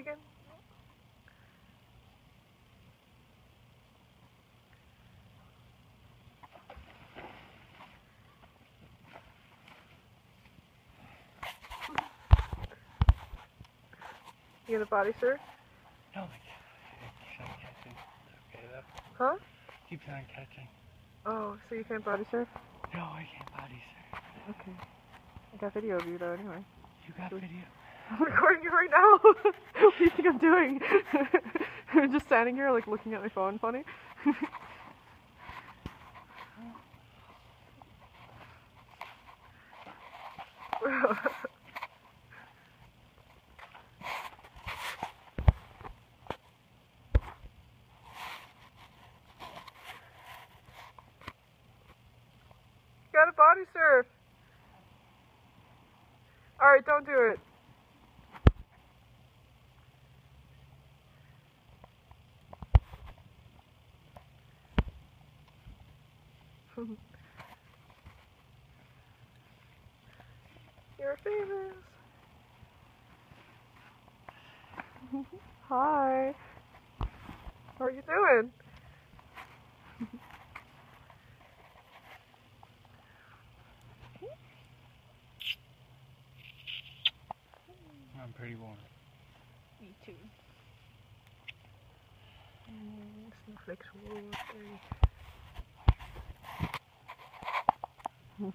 again? You gonna body sir? No, I can't. I can't catching. Okay, that huh? Keeps on catching. Oh, so you can't body surf? No, I can't body surf. Okay. I got video of you though anyway. You got so video? I'm recording you right now. what do you think I'm doing? I'm just standing here like looking at my phone funny. Gotta body surf. Alright, don't do it. You're famous. Hi. How are you doing? I'm pretty warm. Me too. Mm, snowflakes water. Oh, there.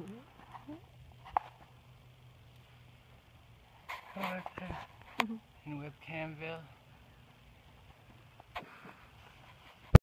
In Webcamville.